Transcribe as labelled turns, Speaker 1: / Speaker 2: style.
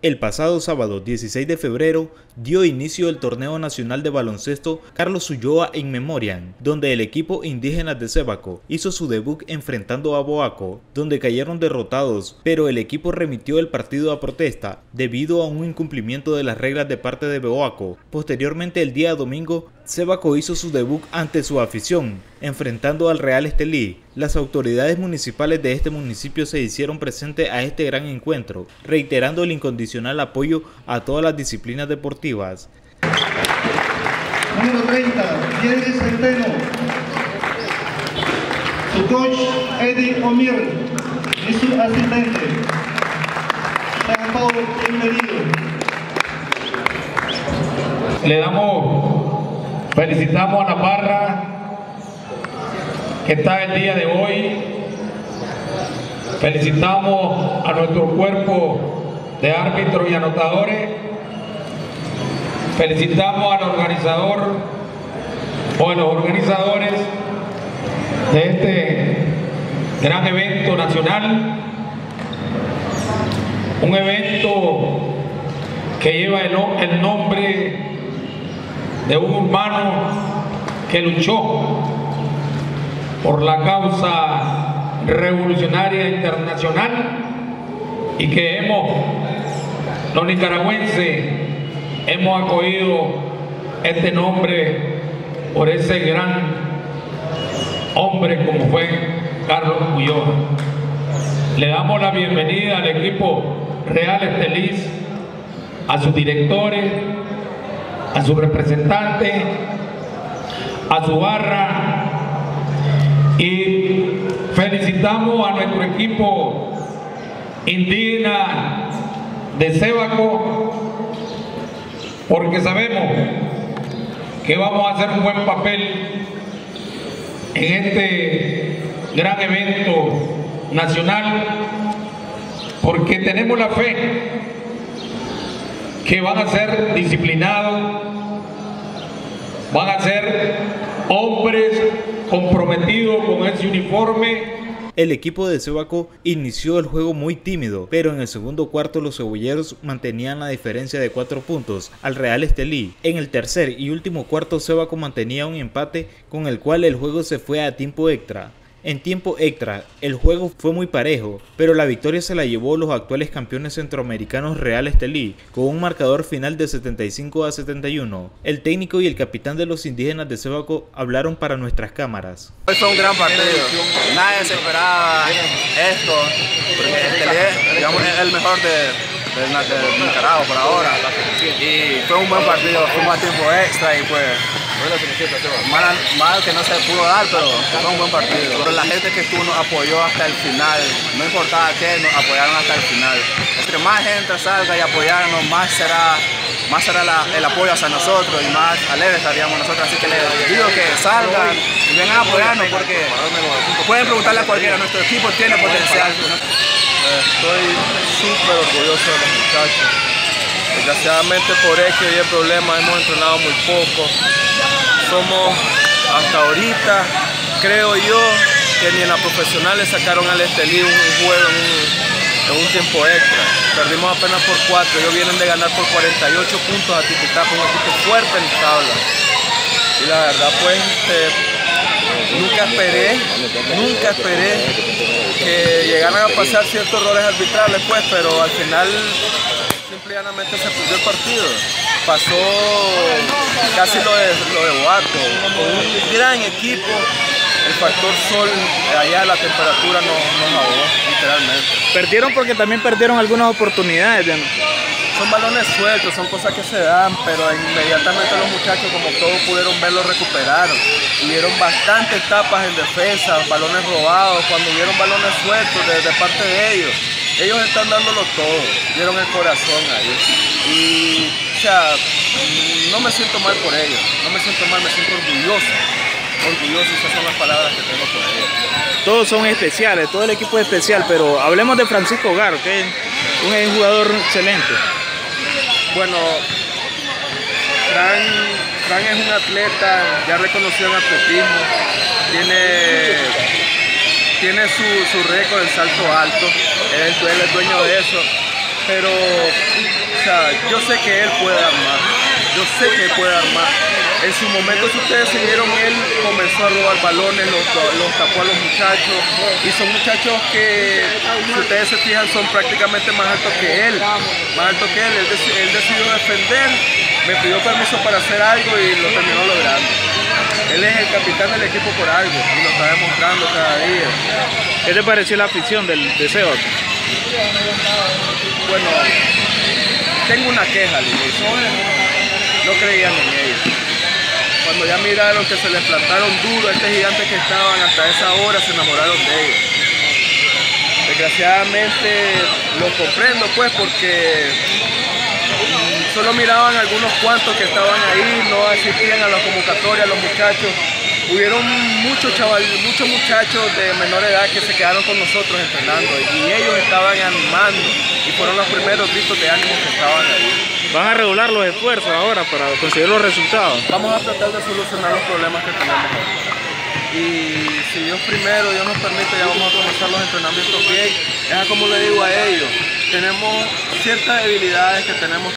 Speaker 1: El pasado sábado 16 de febrero dio inicio el torneo nacional de baloncesto Carlos Ulloa in Memoriam, donde el equipo indígena de Cebaco hizo su debut enfrentando a Boaco, donde cayeron derrotados, pero el equipo remitió el partido a protesta debido a un incumplimiento de las reglas de parte de Boaco. Posteriormente el día domingo, Cebaco hizo su debut ante su afición, enfrentando al Real Estelí. Las autoridades municipales de este municipio se hicieron presentes a este gran encuentro, reiterando el incondicional apoyo a todas las disciplinas deportivas.
Speaker 2: Número 30, Diego Centeno. Su coach, Eddie Omir, y su asistente.
Speaker 3: Le damos, felicitamos a la barra que está el día de hoy. Felicitamos a nuestro cuerpo de árbitros y anotadores. Felicitamos al organizador o a los organizadores de este gran evento nacional. Un evento que lleva el, nombre de un humano que luchó por la causa revolucionaria internacional y que hemos, los nicaragüenses, hemos acogido este nombre por ese gran hombre como fue Carlos Ulloa. Le damos la bienvenida al equipo Real Estelís, a sus directores, a sus representantes, a su barra y felicitamos a nuestro equipo indígena de Cebaco porque sabemos que vamos a hacer un buen papel en este gran evento nacional porque tenemos la fe que van a ser disciplinados, van a ser hombres comprometido con ese uniforme.
Speaker 1: El equipo de Cebaco inició el juego muy tímido, pero en el segundo cuarto los cebolleros mantenían la diferencia de 4 puntos al Real Estelí. En el tercer y último cuarto Cebaco mantenía un empate con el cual el juego se fue a tiempo extra. En tiempo extra, el juego fue muy parejo, pero la victoria se la llevó los actuales campeones centroamericanos Real Estelí, con un marcador final de 75 a 71. El técnico y el capitán de los indígenas de Cebaco hablaron para nuestras cámaras.
Speaker 4: Hoy fue un gran partido, nadie se esperaba esto, porque Estelí es el mejor de, de, Nicaragua por ahora, y fue un buen partido, fue un tiempo extra y pues Mal, mal, que no se pudo dar, pero fue un buen partido. Pero la gente que estuvo nos apoyó hasta el final, no importaba qué, nos apoyaron hasta el final. Entre más gente salga y apoyarnos, más será, más será el apoyo hacia nosotros y más alegres estaríamos nosotros. Así que les digo que salgan y vengan a apoyarnos porque pueden preguntarle a cualquiera, nuestro equipo tiene potencial.
Speaker 5: Estoy súper orgulloso de los muchachos. Desgraciadamente por X y el problema hemos entrenado muy poco somos hasta ahorita, creo yo, que ni en la profesional le sacaron al Estelí un, juego en un, tiempo extra. Perdimos apenas por 4, ellos vienen de ganar por 48 puntos a Tititá, un equipo fuerte en tabla. Y la verdad pues este, nunca esperé, nunca esperé que llegaran a pasar ciertos errores arbitrales pues, pero al final simplemente se perdió el partido. Pasó casi lo de, lo de Boato, con un gran equipo. El factor sol, allá la temperatura nos, nos ahogó, literalmente.
Speaker 1: Perdieron porque también perdieron algunas oportunidades.
Speaker 5: Son balones sueltos, son cosas que se dan, pero inmediatamente los muchachos, como todos pudieron verlo, recuperaron. Hubieron bastantes etapas en defensa, balones robados, cuando hubieron balones sueltos de parte de ellos ellos están dándolo todo, dieron el corazón ahí. Y, o sea, no me siento mal por ellos, no me siento mal, me siento orgulloso. Orgulloso, esas son las palabras que tengo por ellos.
Speaker 1: Todos son especiales, todo el equipo es especial, pero hablemos de Francisco Gar, que es un jugador excelente.
Speaker 5: Bueno, Fran, Fran es un atleta ya reconocido en atletismo, tiene tiene su, su récord en salto alto, él, es dueño de eso. pero o sea, yo sé que él puede armar, yo sé que puede armar. En su momento, si ustedes siguieron, él comenzó a robar balones, los, los, tapó a los muchachos, y son muchachos que, si ustedes se fijan, son prácticamente más altos que él, más altos que él. Él, él decidió defender, me pidió permiso para hacer algo y lo terminó logrando. Él es el capitán del equipo por algo y lo está demostrando cada día.
Speaker 1: ¿Qué te pareció la afición del deseo?
Speaker 5: Bueno, tengo una queja al inicio. No creían en ellos. Cuando ya miraron que se les plantaron duro a este gigante que estaban hasta esa hora, se enamoraron de ellos. Desgraciadamente los comprendo pues porque solo miraban algunos cuantos que estaban ahí, no asistían a la convocatoria, los muchachos. Hubieron muchos chaval, muchos muchachos de menor edad que se quedaron con nosotros entrenando y ellos estaban animando y fueron los primeros gritos de ánimo que estaban ahí.
Speaker 1: ¿Van a regular los esfuerzos ahora para conseguir los resultados?
Speaker 5: Vamos a tratar de solucionar los problemas que tenemos. Y si Dios primero, Dios nos permite, ya vamos a comenzar los entrenamientos bien. Es como le digo a ellos, tenemos ciertas debilidades que tenemos